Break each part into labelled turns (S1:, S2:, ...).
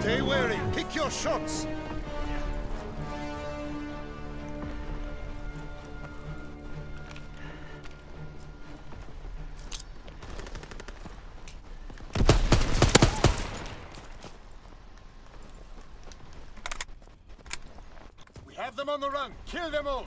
S1: Stay wary. Pick your shots. We have them on the run. Kill them all.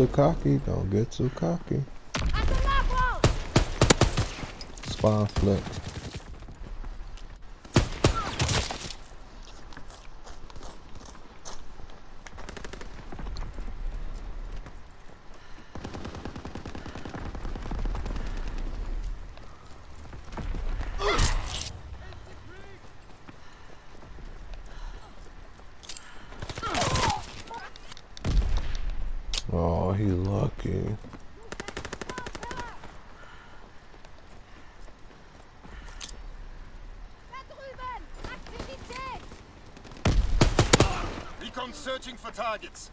S2: too cocky. Don't get too cocky. Spawn flip.
S1: For targets.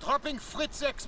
S1: Dropping Fritz X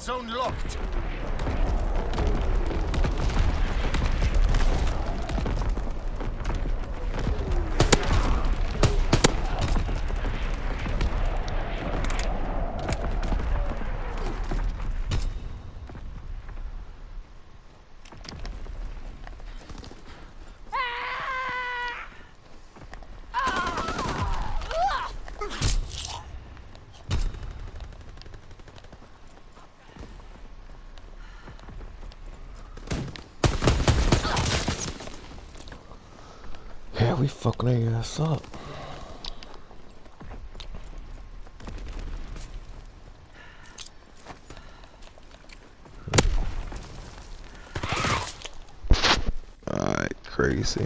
S1: Zone locked.
S2: Yeah, we fucking their ass up. Alright, crazy.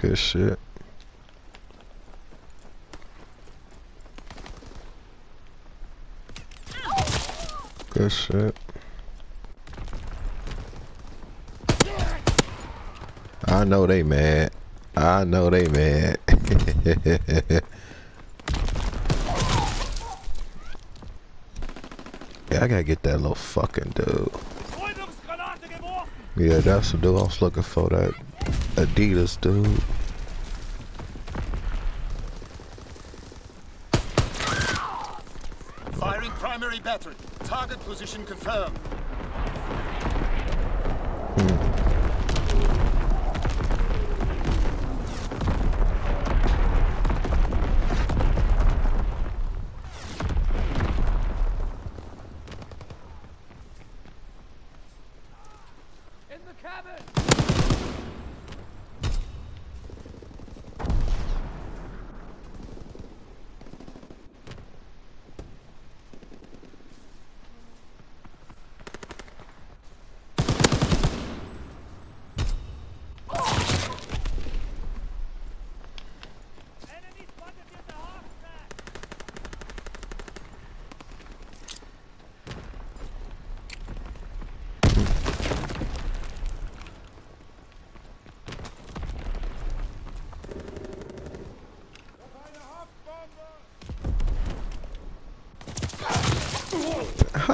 S2: Good shit. Good shit. I know they mad. I know they mad. yeah, I gotta get that little fucking dude. Yeah, that's the dude I was looking for. That Adidas dude.
S1: Firing primary battery. Target position confirmed.
S3: the cabin! Enemy spotted in the half track!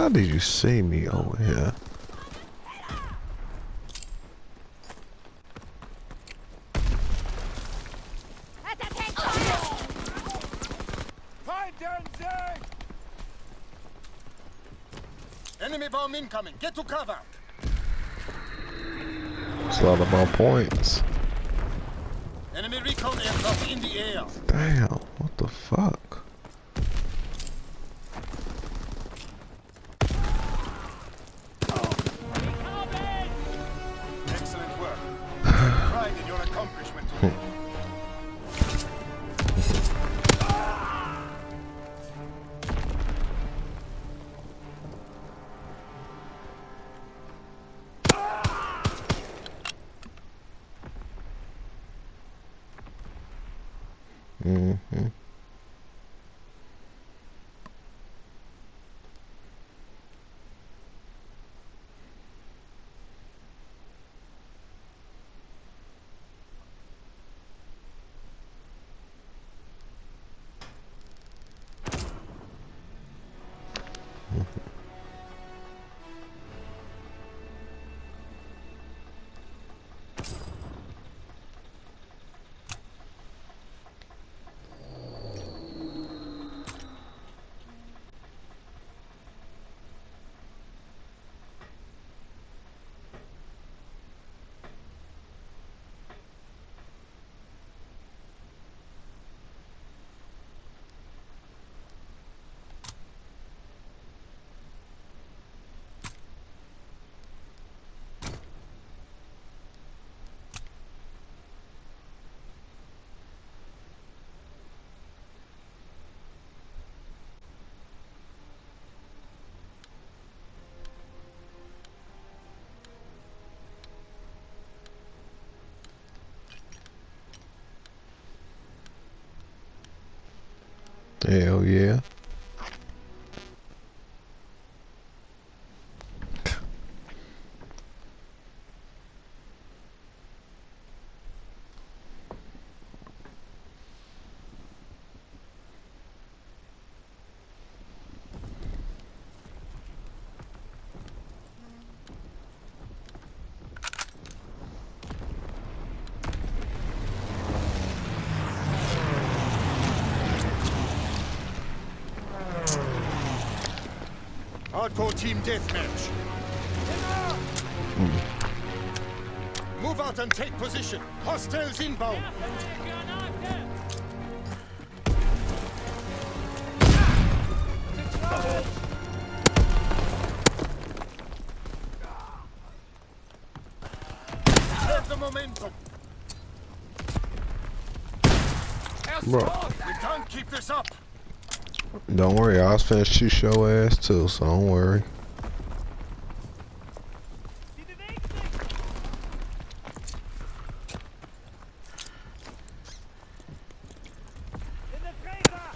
S2: How did you see me over here?
S1: Enemy bomb incoming. Get to cover.
S2: It's a lot of my points.
S1: Enemy recon aircraft in the air.
S2: Damn, what the fuck? Hell yeah.
S1: Hardcore team deathmatch. Hmm. Move out and take position. Hostiles inbound.
S2: Don't worry, I was finna shoot your ass too, so don't worry.
S3: Die bewegt sich! In the Gräber!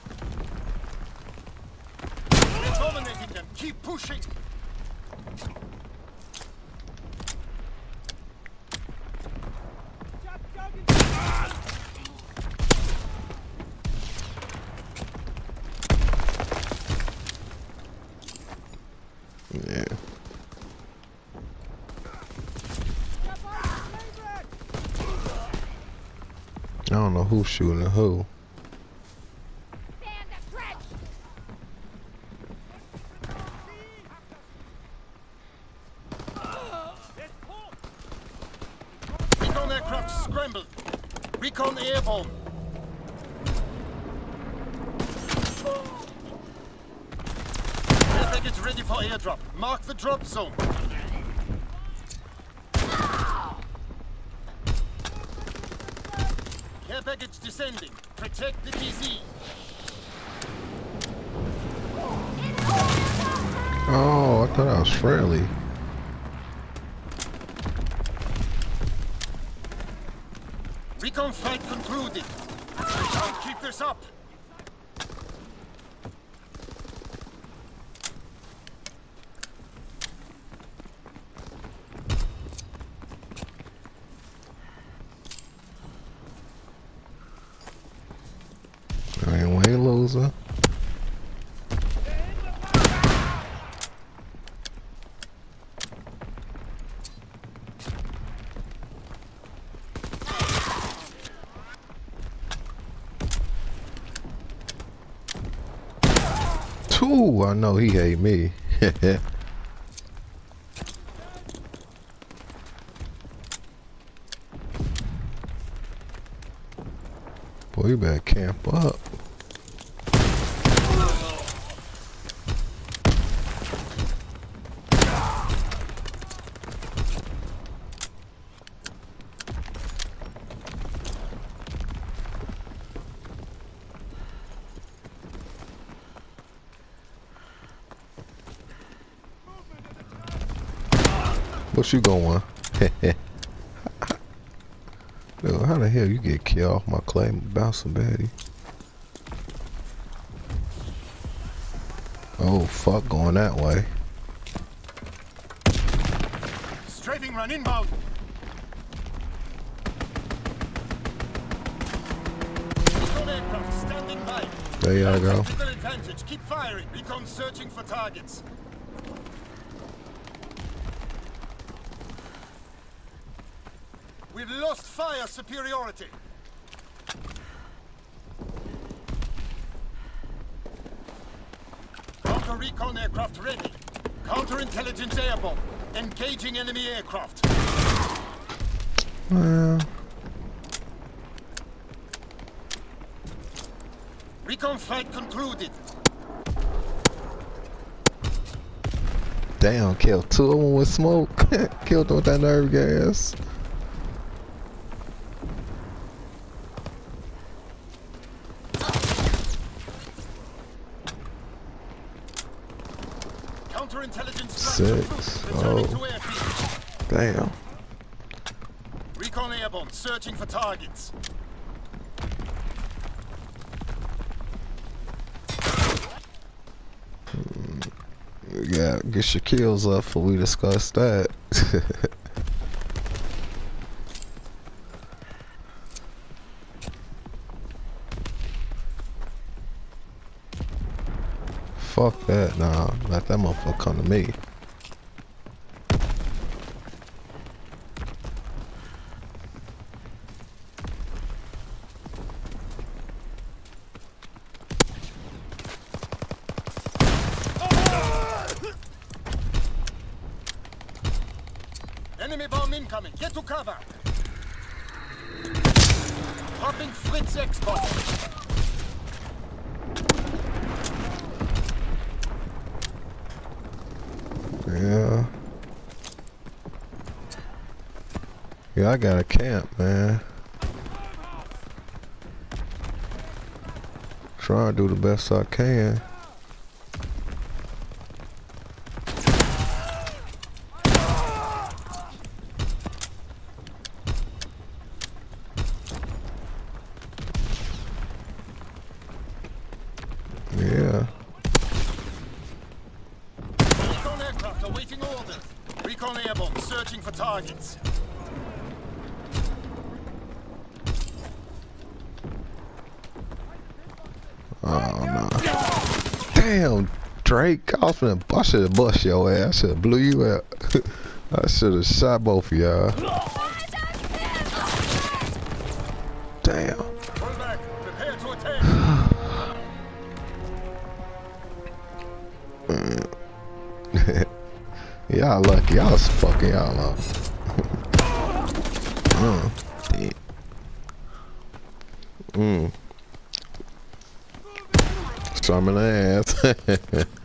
S1: We're dominating them. Keep pushing.
S2: Yeah. I don't know who's shooting who.
S4: Stand the trench!
S3: Jetzt hoch!
S1: Recon aircraft scrambled. Recon airborne. Air package ready for airdrop. Mark the drop zone. Care package descending. Protect the TZ.
S2: Oh, I thought I was friendly.
S1: Recon fight concluded. We can't keep this up.
S2: I ain't way loser. Two, I know he hate me. Boy, you better camp up. What you going? Yo, how the hell you get killed off my clay bouncing Betty? Oh fuck, going that way.
S1: Strafing run inbound. Recon aircraft standing by.
S2: There y'all go.
S1: Keep firing. Recon searching for targets. We've lost fire superiority. Counter recon aircraft ready. Counter Counterintelligence airborne. Engaging enemy aircraft.
S2: Well,
S1: Recon flight concluded.
S2: damn, killed two of them with smoke. killed them with that nerve gas.
S1: Counterintelligence
S2: Six. Oh. Damn.
S1: Recon airborne searching for targets. Hmm.
S2: Yeah, get your kills up before we discuss that. Fuck that, nah. Let that motherfucker come to me.
S1: Enemy bomb incoming. Get to cover. Popping Fritz export.
S2: Yeah. Yeah, I got a camp, man. Try to do the best I can. Should have bust your ass. I should have blew you out. I should have shot both of y'all. Damn. Y'all lucky. I was fucking y'all up. uh, damn. Mm. The ass.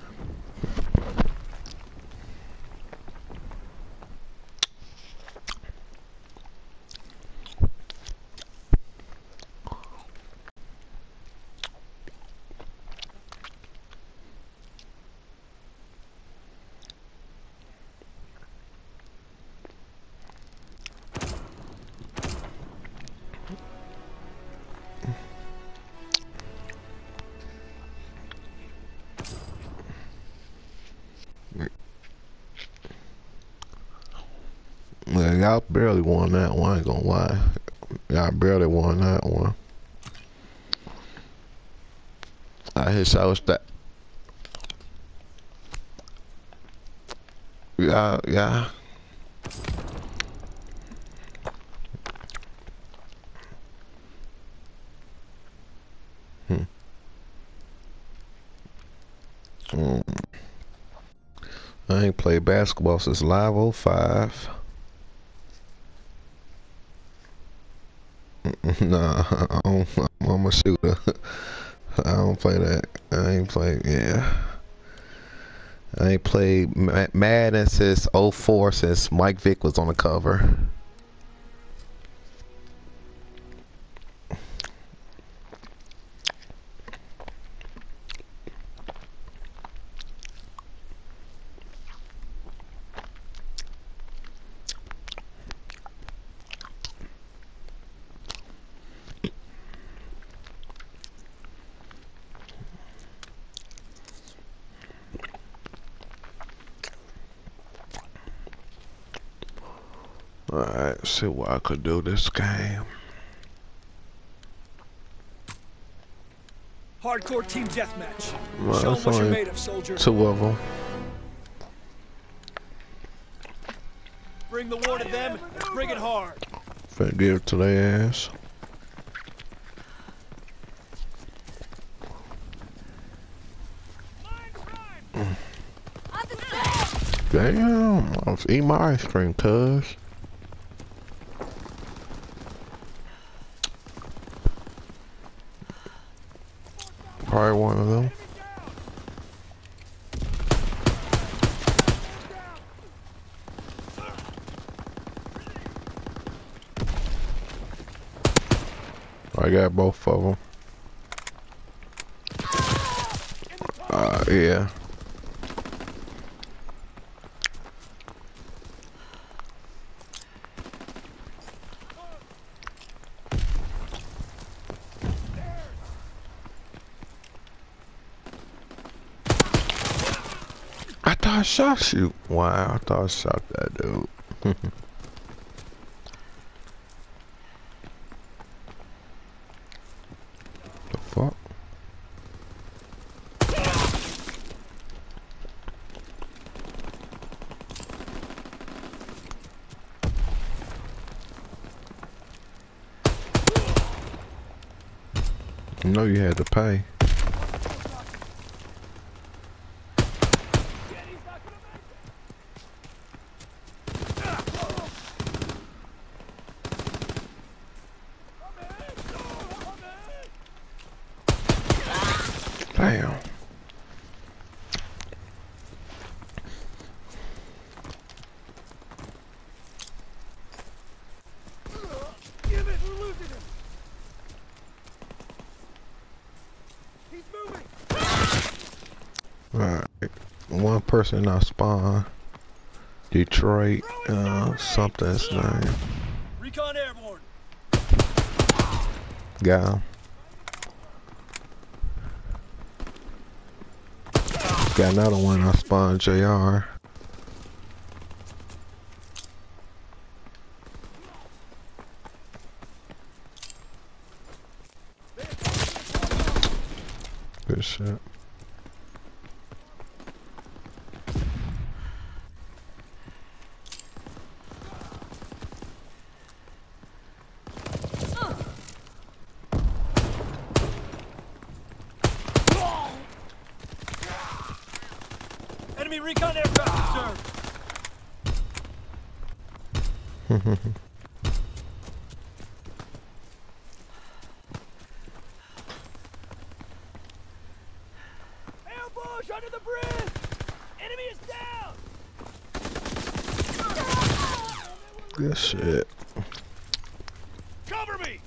S2: won that one. I ain't gonna lie. Y'all barely won that one. I hit I was that. Yeah, yeah. Hmm. Hmm. I ain't played basketball since Live 05. nah, I I'm a shooter. I don't play that. I ain't play, yeah. I ain't played Madden since 04 since Mike Vick was on the cover. Alright, see what I could do this game.
S5: Hardcore team deathmatch.
S2: Well,
S5: Show what you're made of, soldier.
S2: Two of them.
S5: Bring the war to them and bring it hard.
S2: Finna give to their ass. Damn, I was eating my ice cream, cuz. One of them. I got both of them. Uh, yeah. Shot you. Wow, I thought I shot that dude. the fuck? Know you had to pay. Damn.
S5: Give it, we're losing him. He's moving.
S2: Alright. One person I spawn. Detroit, uh, something's name.
S5: Recon airborne.
S2: Got him. Got another one I spawned JR. Good shit.
S5: Enemy recon aircraft observed. Ambush under the bridge. Enemy is down.
S2: Good shit.
S5: Cover me.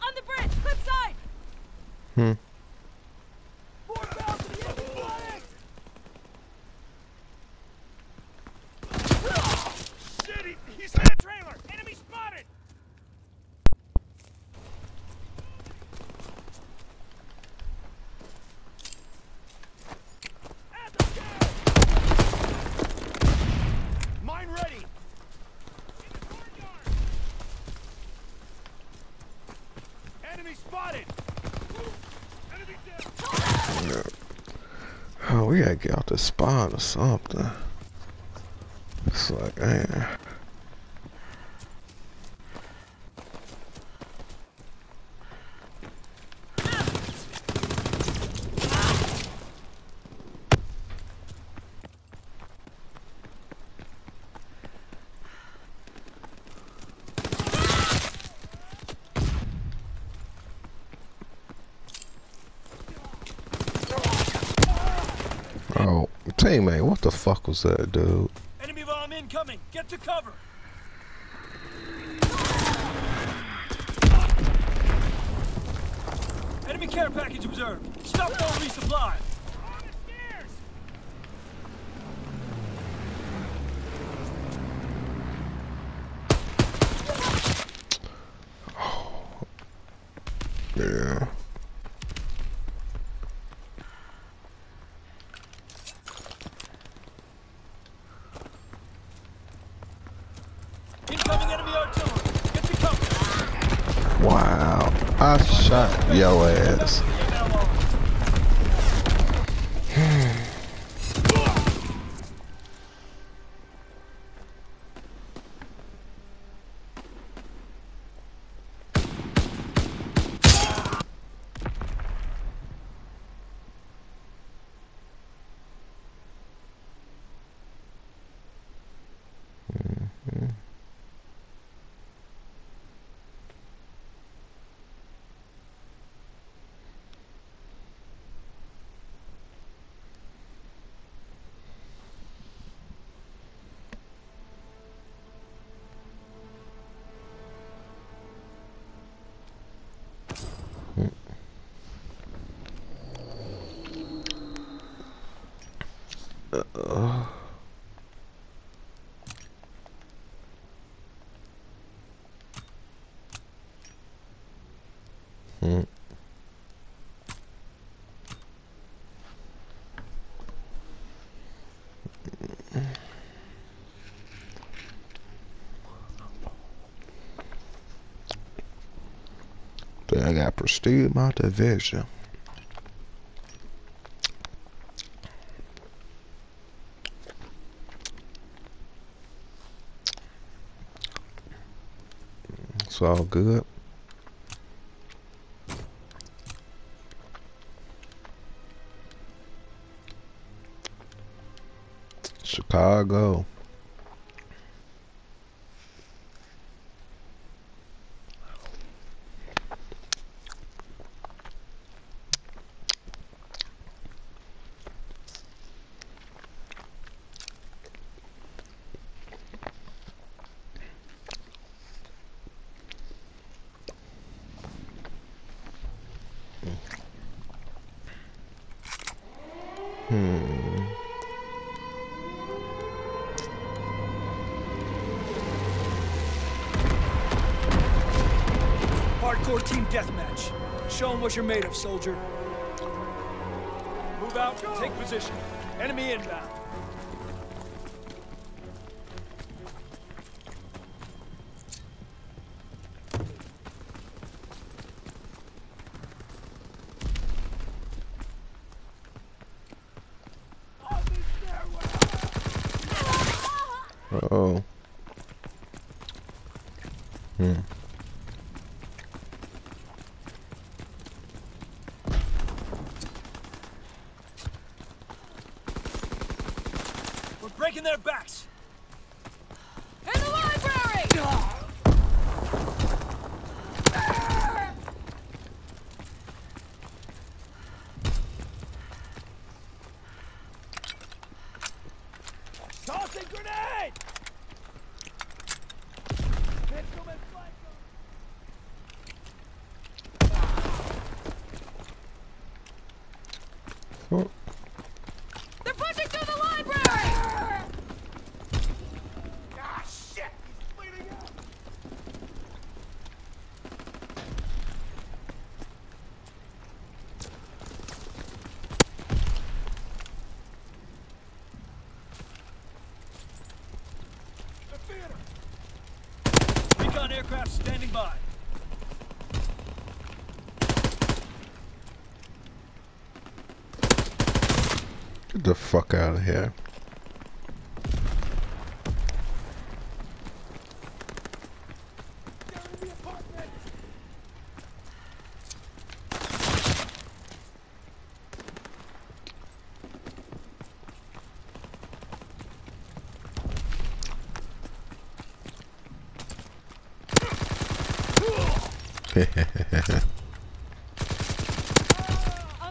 S4: On the bridge, cliff side!
S2: Hmm.
S5: Fortify
S2: Oh, we gotta get out the spot or something. It's like, man. Oh, teammate, what the fuck was that, uh, dude?
S5: Enemy bomb incoming. Get to cover. Enemy care package observed. Stop all resupply.
S3: On the stairs!
S2: Yeah.
S5: Incoming enemy artillery. Get to cover.
S2: Wow. I shot yo ass.
S5: Now on.
S2: Hmm. Then I prestige my division. It's all good. Chicago. Hmm.
S5: Hardcore team deathmatch. Show 'em what you're made of, soldier. Move out. Take position. Enemy inbound.
S2: Oh. Hmm.
S5: We're breaking their backs.
S4: In the library!
S5: Tossing grenade! Pistol and flank them.
S2: Oh.
S4: They're pushing through the library!
S1: Ah, shit! He's bleeding out!
S5: The theater. Recon aircraft standing by.
S2: Get the fuck out of here.
S4: On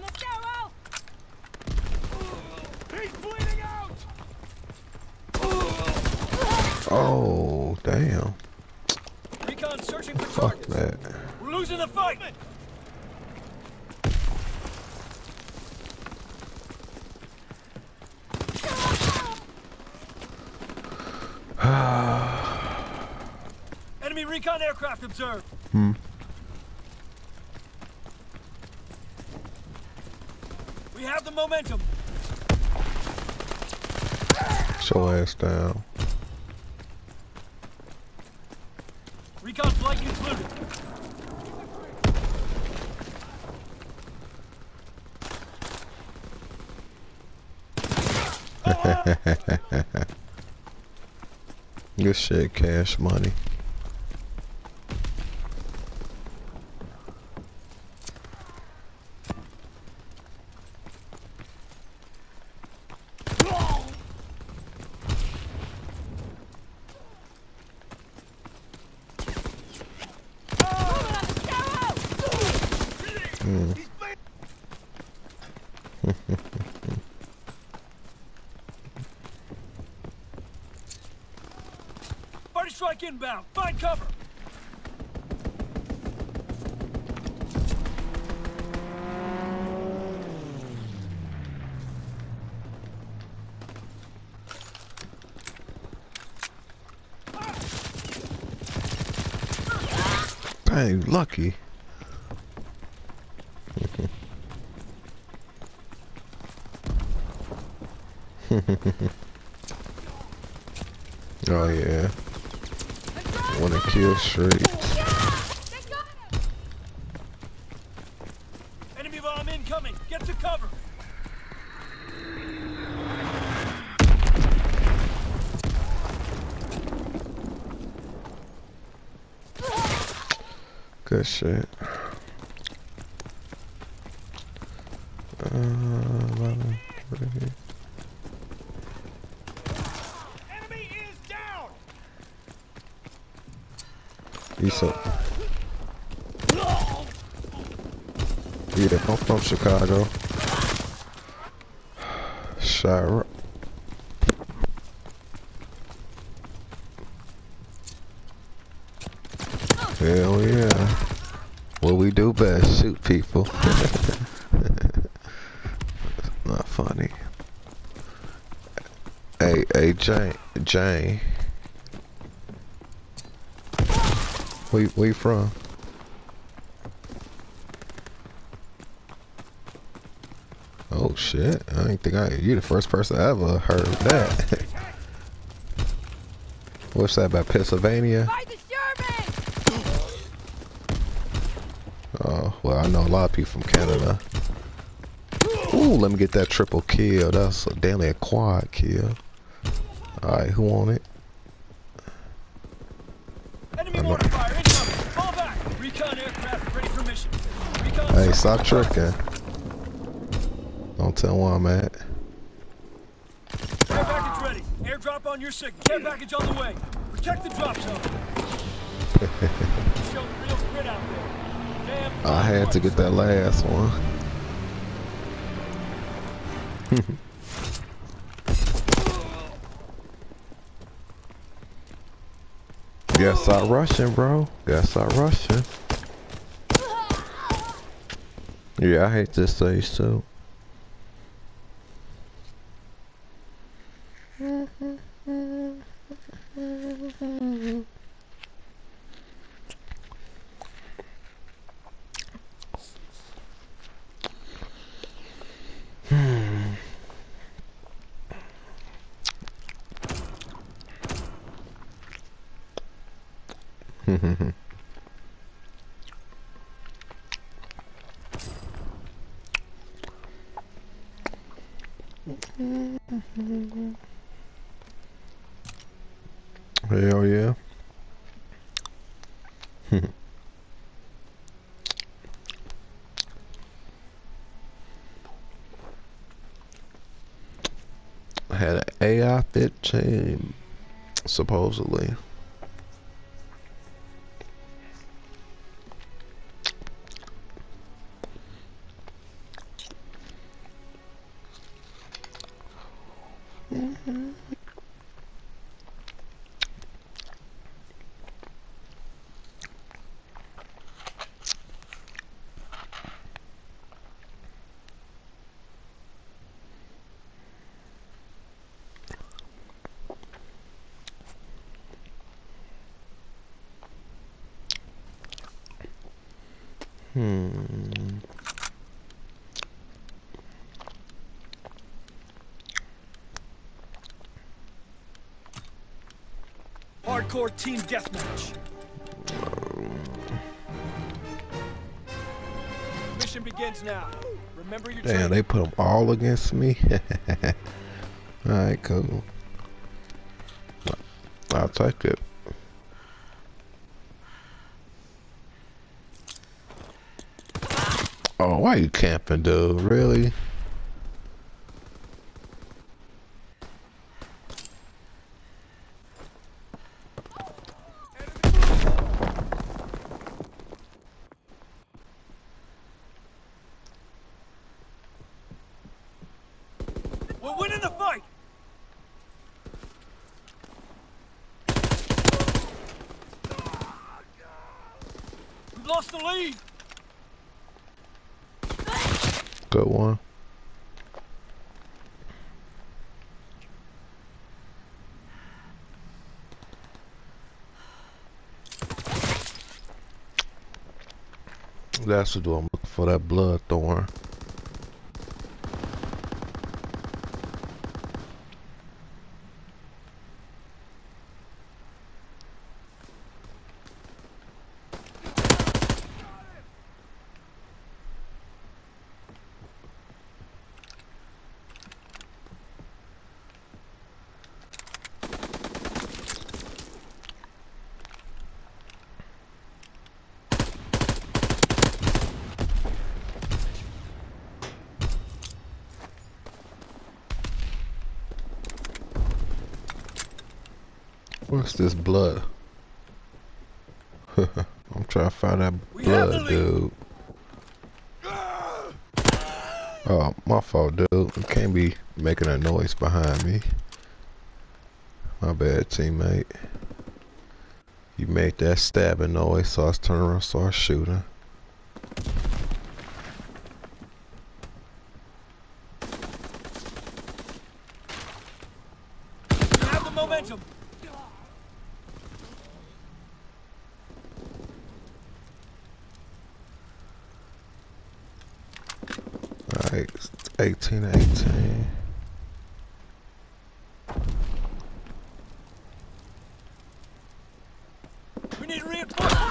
S4: the stairwell!
S5: He's bleeding out!
S2: oh, damn.
S5: Recon searching for
S2: Fuck
S5: targets.
S2: that.
S5: We're losing the fight! Enemy recon aircraft observed.
S2: Hmm.
S5: We have the momentum.
S2: Show ass down.
S5: Recon flight concluded.
S2: Good shit, cash money.
S4: Moving on the stairwell!
S5: Party strike inbound. Find cover.
S2: Dang, lucky. oh yeah, wanna kill street.
S4: They got him!
S5: Enemy bomb incoming. Get to cover.
S2: Good shit. Uh,
S5: Enemy is down.
S2: He's up. Yeah, I'm from Chicago. Shira. Hell yeah. What we do people. Not funny. Hey, hey, Jane, Jane. Where, where you from? Oh shit! I think I. You the first person I ever heard that. What's that about Pennsylvania?
S4: Fight the Sherman!
S2: Oh well, I know a lot of people from Canada. Ooh, let me get that triple kill. That's a damn near a quad kill. All right, who on it?
S5: Enemy mortar fire incoming. Fall back. Recon aircraft ready for mission. Recon
S2: Hey, stop tricking. Don't tell where I'm at.
S5: Care package ready. Airdrop on your signal. Care package on the way. Protect the drop zone. Show real grit out there. Damn.
S2: I had to get that last one. Guess I rushing, bro. Guess I rushing. Yeah, I hate this stage too. AI 15, supposedly. Hmm.
S5: Hardcore team deathmatch. Mission begins now. Remember your
S2: Damn, they put them all against me. Alright, cool. I'll take it. Oh, why you camping, dude? Really?
S5: We're winning the fight. We've lost the lead.
S2: Good one. Do. I'm looking for that Bloodthorn. What's this blood? I'm trying to find that
S5: We
S2: blood, dude. Oh, my fault, dude. You can't be making a noise behind me. My bad, teammate. You made that stabbing noise, so I was turning around, start shooting.
S5: We have the momentum.
S2: Alright, 18 18.
S5: We need reinforcements.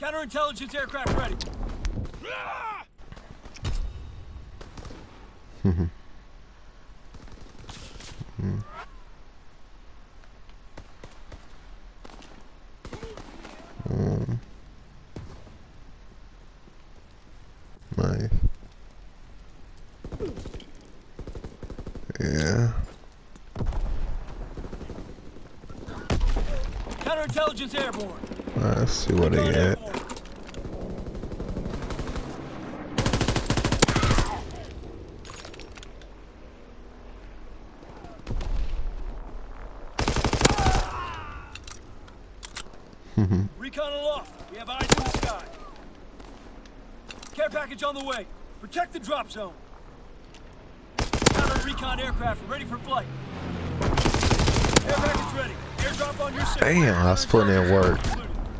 S5: Counterintelligence aircraft ready.
S2: Nice. Yeah.
S5: Counterintelligence airborne.
S2: Let's see what they
S5: Recon
S2: got.
S5: airborne. Recon aloft. We have eyes in the sky. Care package on the way. Protect the drop zone. Counter recon aircraft ready for flight. Air package ready. Airdrop on your.
S2: Damn, I was putting in work.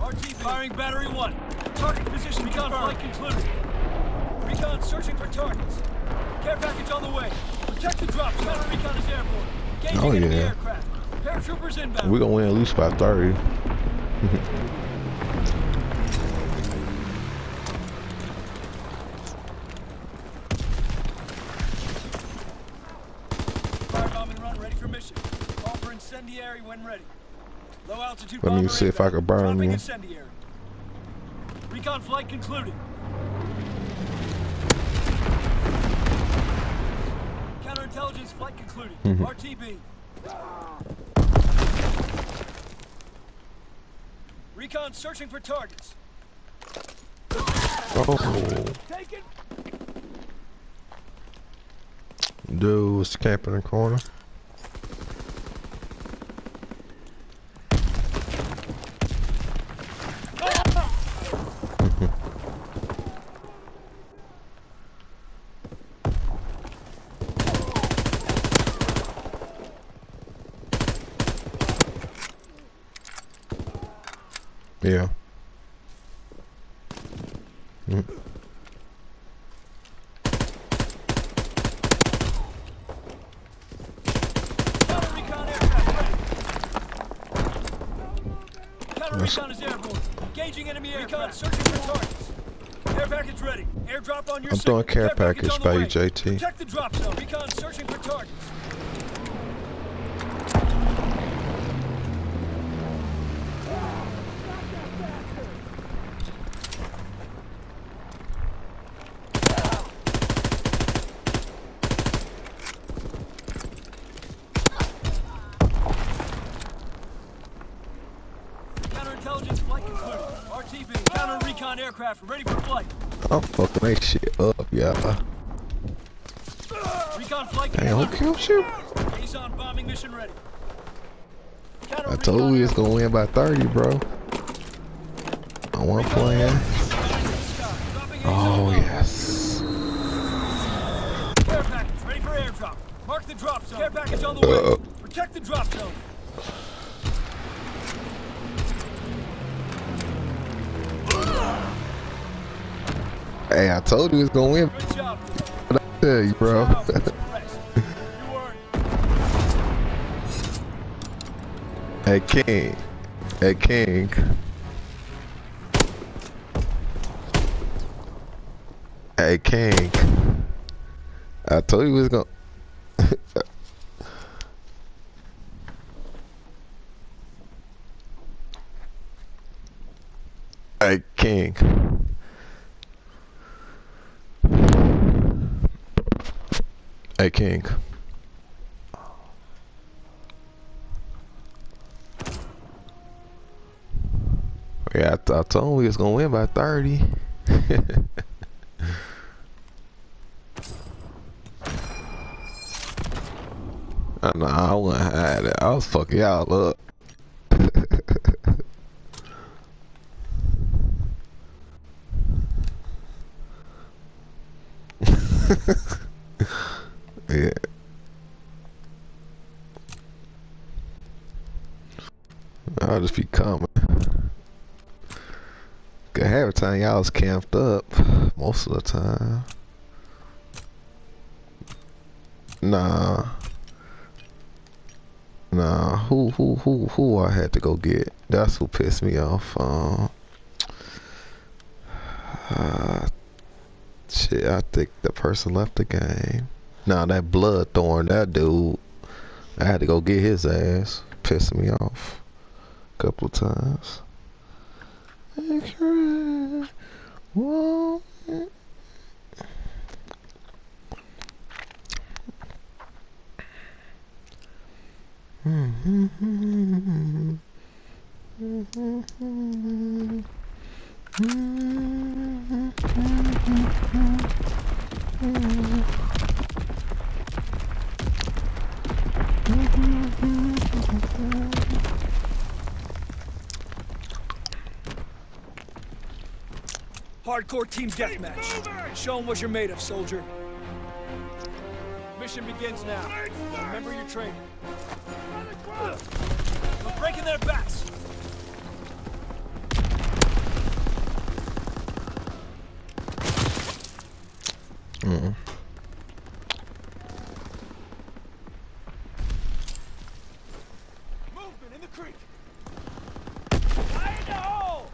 S5: RT firing battery one. Target position recon flight concluded. Recon searching for targets. Care package on the way. Protect the drop zone. Counter recon is airborne. Engaging
S2: Oh, yeah.
S5: aircraft. Paratroopers inbound.
S2: We're gonna win at least by 30. Let me see if I can burn you.
S5: Recon flight concluded. Counterintelligence flight concluded.
S2: Mhm.
S5: RTB. Recon searching for targets.
S2: Oh,
S5: Taken.
S2: dude was camping in the corner. Yeah. Mm.
S5: Counter recon aircraft ready. Counter
S2: Yes.
S5: recon is airborne. Engaging enemy aircraft. Recon searching for targets. Care package ready. Airdrop on your
S2: I'm doing care package by you. JT.
S5: Check the drop zone. Recon searching for targets. Counterintelligence flight. RTB. Counter recon aircraft ready for flight.
S2: I'm fucking that shit up, yeah.
S5: Recon flight
S2: Damn, who
S5: concluded.
S2: killed you?
S5: Liaison bombing mission ready. Counter
S2: I told you it's gonna win by 30, bro. I wasn't playing. Oh, yes.
S5: Care package ready for airdrop. Mark the drop zone. Care package on the way. Protect the drop zone.
S2: I told you it's gonna win. What I tell you, bro? Hey, King. Hey, King. Hey, King. I told you it was gonna. hey, King. King. Yeah, I, th- I told we was gonna win by 30. I know, I wouldn't hide it. I was fucking y'all up. yeah. I'll just be coming. Cause half the time y'all was camped up. Most of the time. Nah. Nah. Who who who who I had to go get? That's who pissed me off. Um uh, shit, I think the person left the game. Nah, that Bloodthorn, that dude. I had to go get his ass. Pissed me off a couple of times.
S5: Hardcore team deathmatch. Show 'em what you're made of, soldier. Mission begins now. Remember your training. We're breaking their backs.
S2: Mm.
S5: Movement in the creek.
S3: Fire in the hole!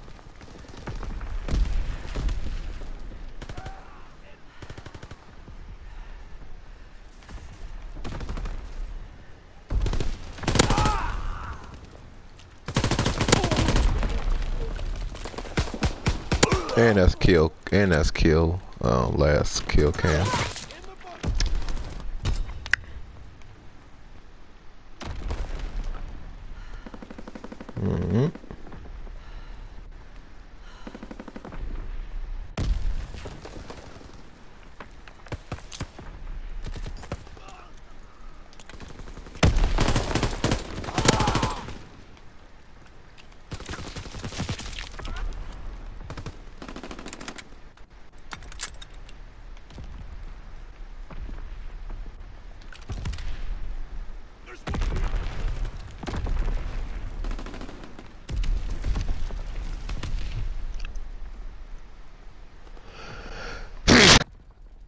S2: And that's kill. And that's kill. Um, last kill cam. Mm-hmm.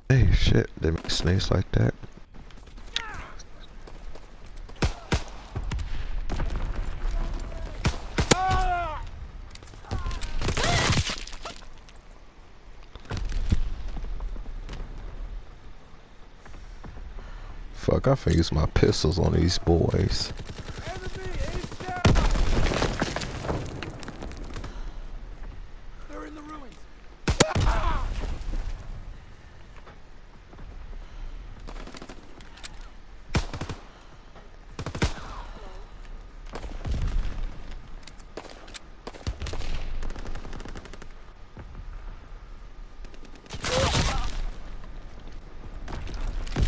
S2: Hey, shit. They make snakes like that. Fuck, I finna use my pistols on these boys.
S3: Enemy is down! They're in the ruins.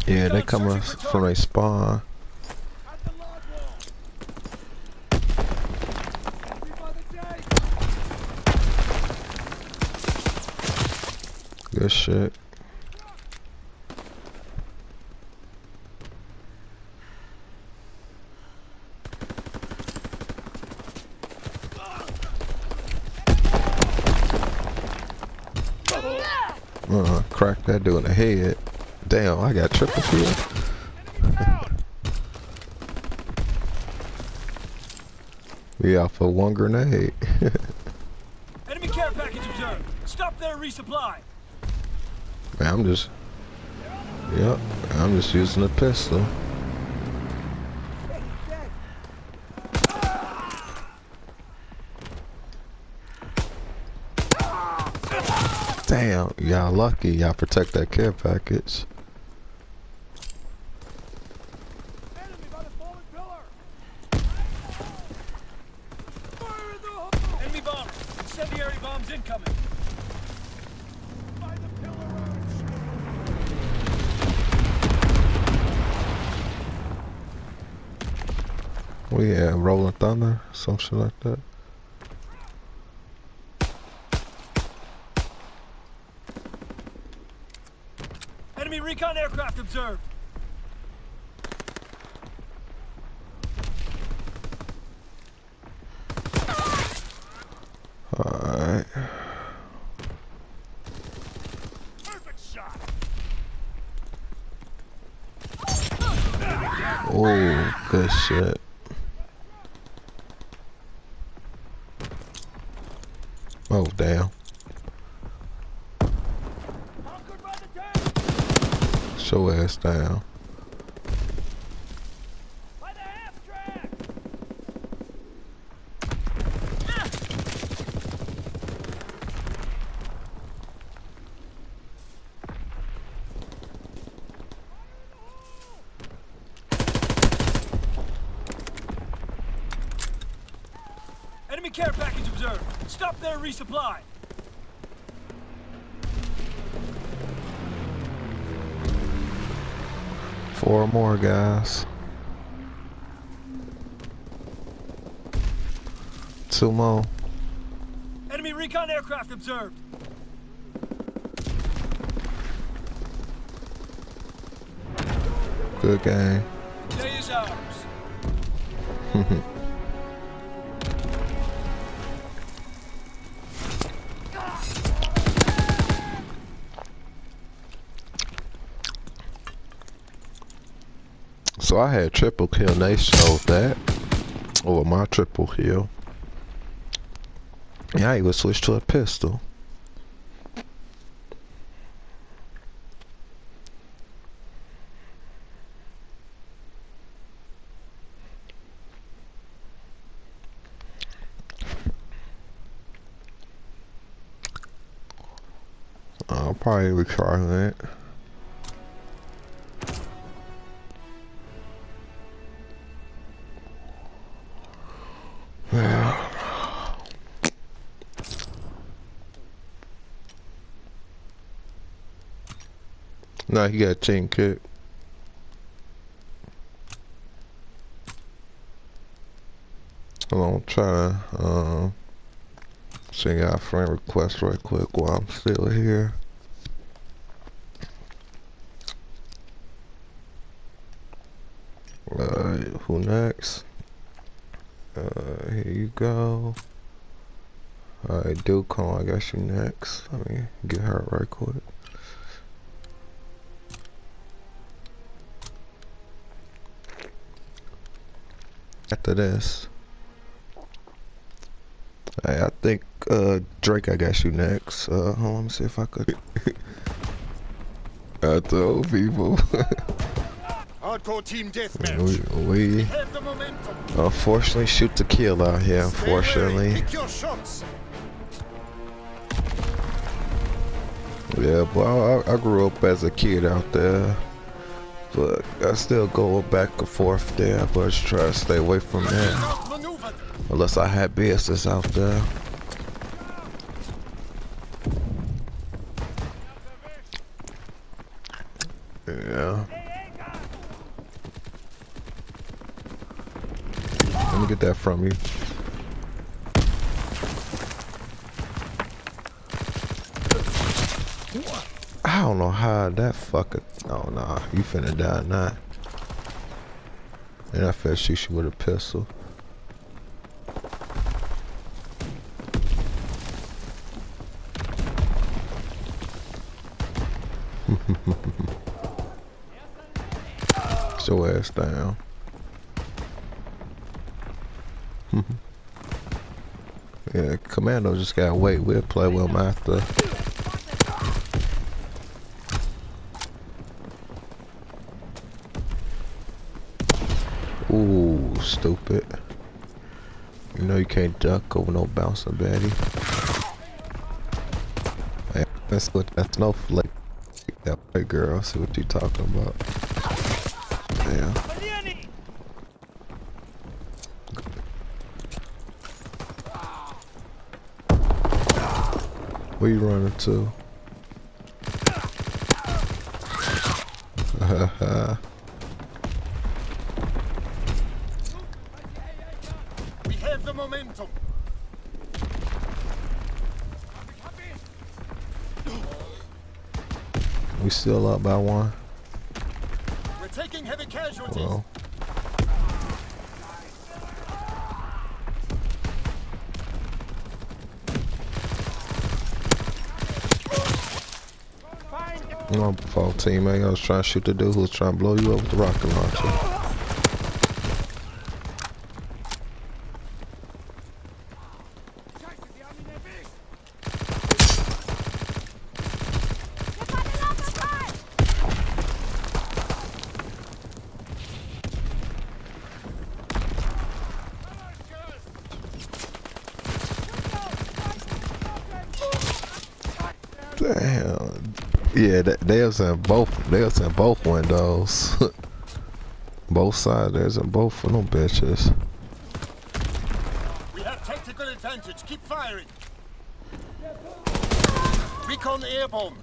S2: Yeah, they
S5: Gun
S2: come
S5: searching
S2: us
S5: for
S2: from a spawn.
S3: At the log wall. Enemy by the gate.
S2: Good shit. Uh, crack that dude in the head. Damn, I got triple kill. we out for one grenade.
S5: Enemy care package observed. Stop there, resupply.
S2: Man, I'm just. Yep, I'm just using a pistol.
S3: Hey, he's dead.
S2: Damn, y'all lucky. Y'all protect that care package.
S3: Enemy by the fallen pillar. Fire in the hole!
S5: Enemy bomber. Incendiary bombs incoming.
S3: By the pillar arch.
S2: We had Thunder, some shit like that.
S5: Enemy recon aircraft observed.
S2: Alright.
S3: Perfect shot.
S2: Oh, good shit. Oh, damn.
S3: Conquered by the tank.
S2: Show
S3: track.
S5: Enemy care package observed. Stop there, resupply.
S2: Four more guys. Two more.
S5: Enemy recon aircraft observed.
S2: Good game.
S5: Day is ours.
S2: So I had triple kill and they showed that. Over my triple kill. Yeah, I even switched to a pistol. I'll probably recharging it. Nah, he got chain kick. Hold on, try to um, send a friend request right quick while I'm still here. Alright, who next? Uh, here you go. Alright, Dukon, I got you next. Let me get her right quick. After this. Hey, I think uh, Drake, I got you next. Uh, hold on, let me see if I could. I told people.
S1: Hardcore team deathmatch.
S2: we, we
S1: Have the
S2: unfortunately shoot to kill out here.
S1: Stay.
S2: Unfortunately,
S1: Pick your shots.
S2: yeah. But I, I grew up as a kid out there, but I still go back and forth there. But I just try to stay away from
S1: Outmaneuvered.
S2: unless I had BSS out there. Yeah. Let me get that from you. I don't know how that fucker. Oh nah, you finna die now. And I finna shoot you with a pistol. Sit your ass down. yeah, Commando just gotta wait. We'll play with him after. Ooh, stupid. You know you can't duck over no bouncing. Hey, that's what that snowflake. That white girl. See what you talking about. Yeah. Where you running to? Still up by one.
S1: We're taking heavy casualties.
S2: Well, you know, fault teammate. I was trying to shoot the dude who was trying to blow you up with the rocket launcher. They was in both. They was in both windows. both sides. There's in both of them bitches.
S1: We have tactical advantage. Keep firing. Recon airborne.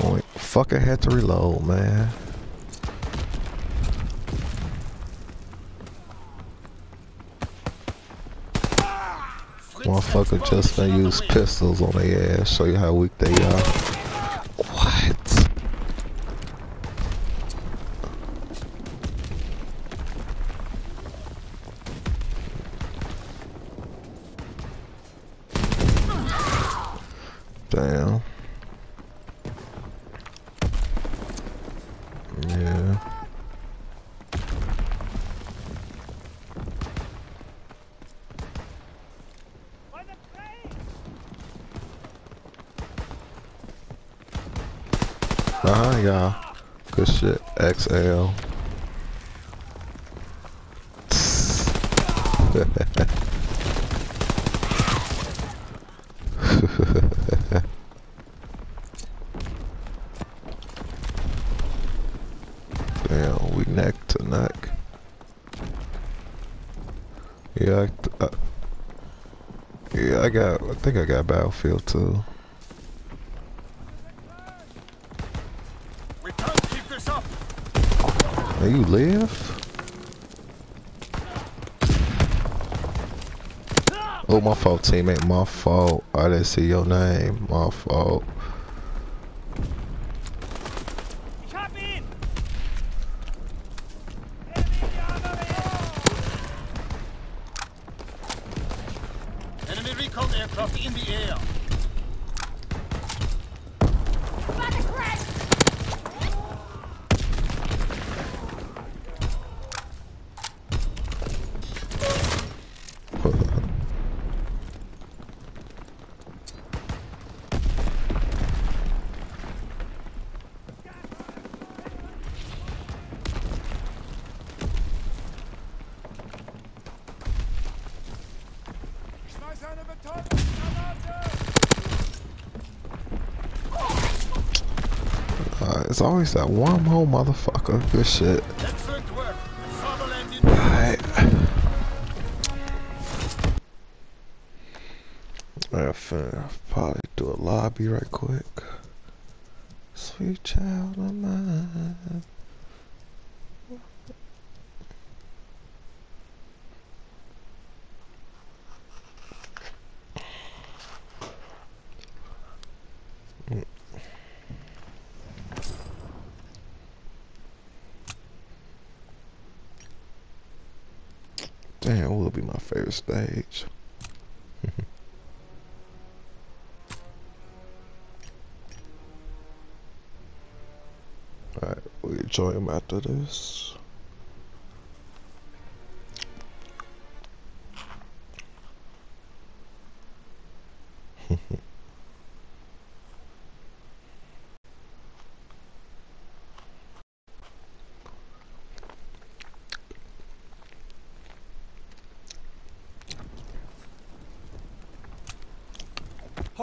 S2: Boy, fucker had to reload, man. Motherfucker just gonna use pistols on their ass, show you how weak they are. What? Damn. Yeah.
S3: Bei dem Train!
S2: Uh huh, y'all. Good shit. XL. got. I think I got Battlefield too.
S1: We keep this up.
S2: You live? Oh, my fault, teammate. My fault. I didn't see your name. My fault.
S3: Ich hab ihn! Enemy
S1: Enemy recon aircraft in the air.
S3: Schmeiß eine Betongranate!
S2: Uh, it's always that more motherfucker. Good shit. Alright. Finna probably do a lobby right quick. Sweet child of mine. Damn, what would be my stage? Alright, we join him after this.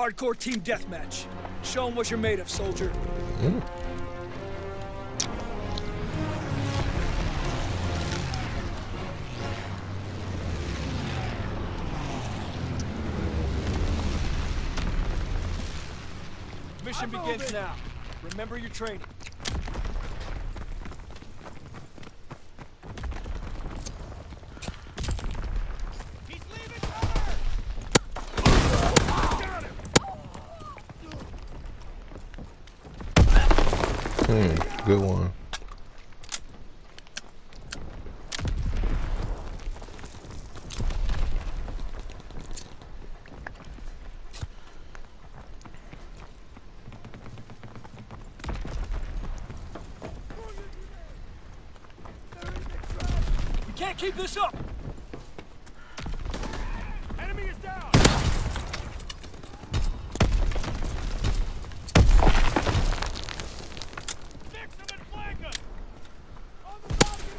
S5: Hardcore team deathmatch. Show 'em what you're made of, soldier. Mission begins now. Remember your training.
S3: He's leaving cover!
S2: Hmm, good one.
S5: We can't keep this up.
S3: Enemy is down! Fix him and flank him! On the balcony!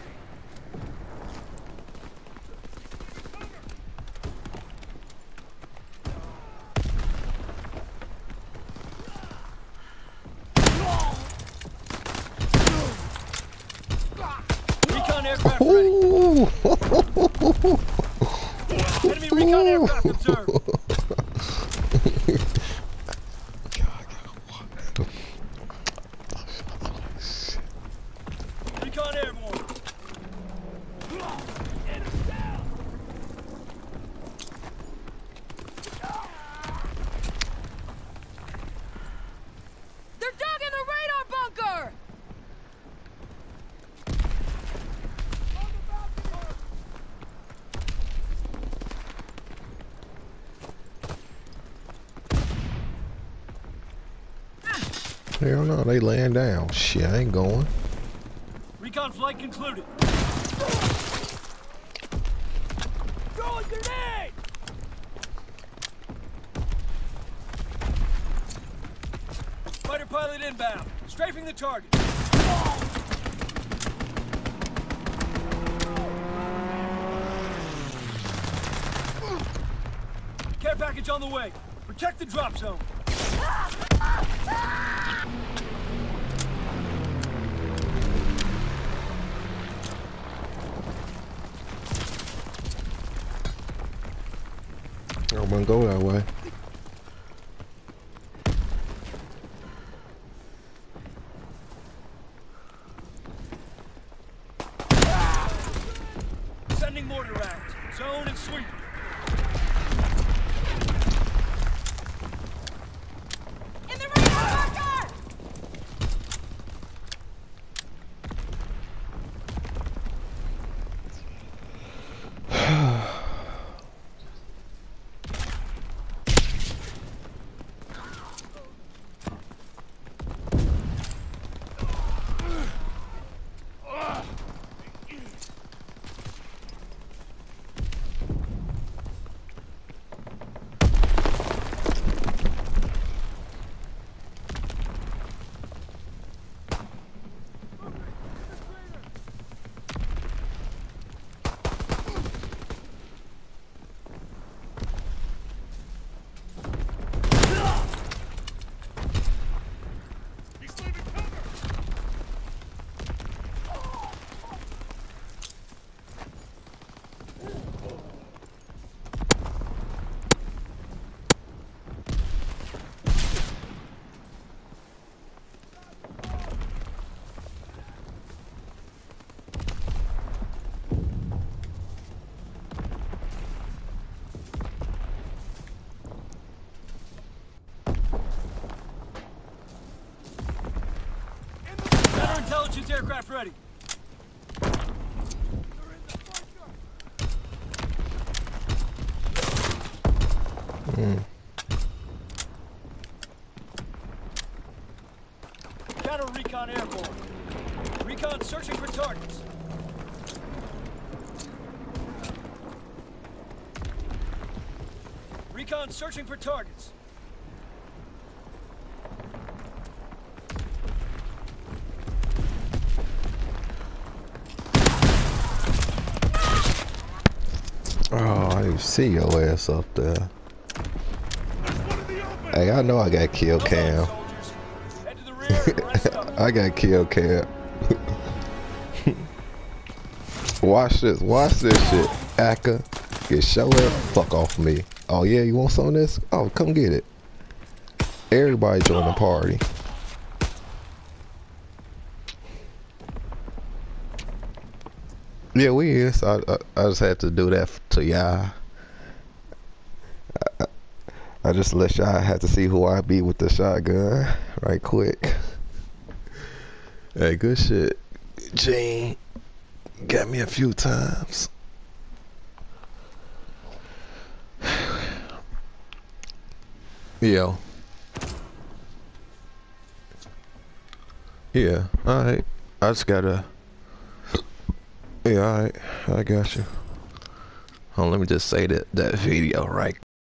S5: Recon aircraft ready.
S2: Ooh.
S5: Enemy recon aircraft observed. Recon airborne.
S4: They're dug in the radar bunker!
S2: Hell no, they laying down. Shit, I ain't going.
S5: Recon flight concluded.
S3: Throwing grenade!
S5: Fighter pilot inbound. Strafing the target. Care package on the way. Protect the drop zone.
S2: I wouldn't go that way.
S5: Sending mortar rounds. Zone and sweep.
S4: In the radar marker!
S5: Counterintelligence aircraft ready. Hmm. Counter recon airborne. Recon searching for targets. Recon searching for targets.
S2: Oh, I didn't see your ass up there. Hey, I know I got kill cam.
S5: soldiers. Head to the rear and rest up.
S2: I got kill cam. watch this, watch this shit. Aka, get your ass fuck off me. Oh yeah, you want some of this? Oh, come get it. Everybody join the party. Yeah, we is. I, I I just had to do that to y'all. Just let y'all have to see who I be with the shotgun right quick. Hey, good shit. Gene got me a few times. Yo. Yeah, alright. I just gotta. Yeah, alright. I got you. On, let me just say that, that video right